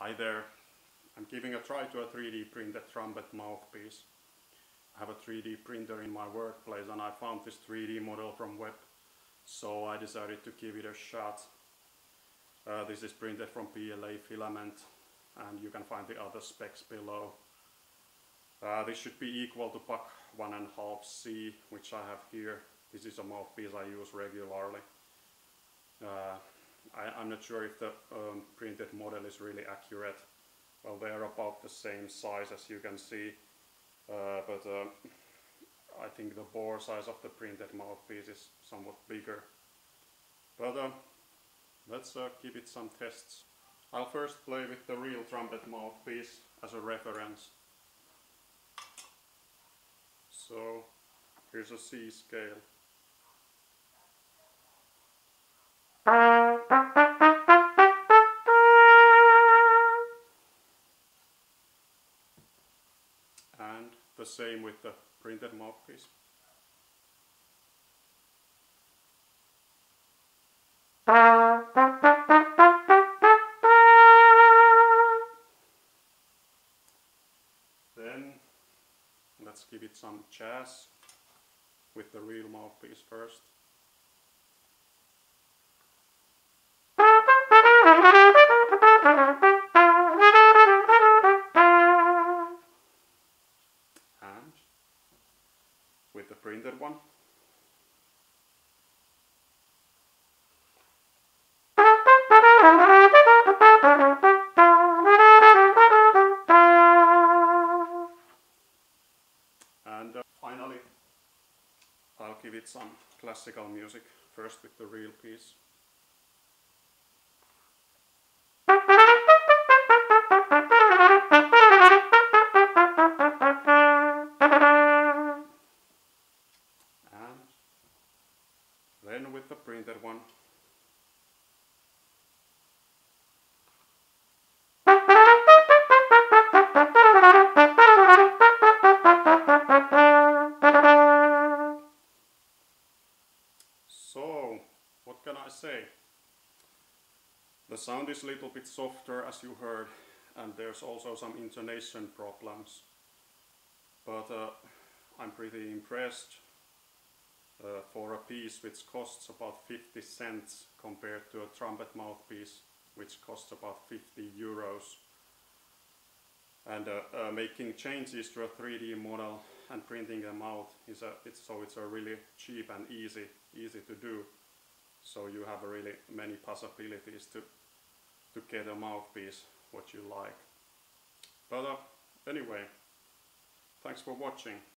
Hi there. I'm giving a try to a 3D printed trumpet mouthpiece. I have a 3D printer in my workplace and I found this 3D model from web. So I decided to give it a shot. Uh, this is printed from PLA filament and you can find the other specs below. Uh, this should be equal to Bach 1.5C which I have here. This is a mouthpiece I use regularly. Uh, I, am not sure if the um, printed model is really accurate. Well, they are about the same size as you can see, uh, but uh, I think the bore size of the printed mouthpiece is somewhat bigger. But uh, let's uh, give it some tests. I'll first play with the real trumpet mouthpiece as a reference. So here's a C scale. And the same with the printed mouthpiece. Then let's give it some jazz with the real mouthpiece first. Printed one. And uh, finally, I'll give it some classical music, first with the real piece. Then with the printed one. So, what can I say? The sound is a little bit softer as you heard and there's also some intonation problems. But uh, I'm pretty impressed uh, for a piece which costs about 50 cents compared to a trumpet mouthpiece which costs about 50 euros. And uh, uh, making changes to a 3D model and printing them out is a, it's, so it's a really cheap and easy, easy to do. So you have really many possibilities to, to get a mouthpiece what you like. But uh, anyway, thanks for watching.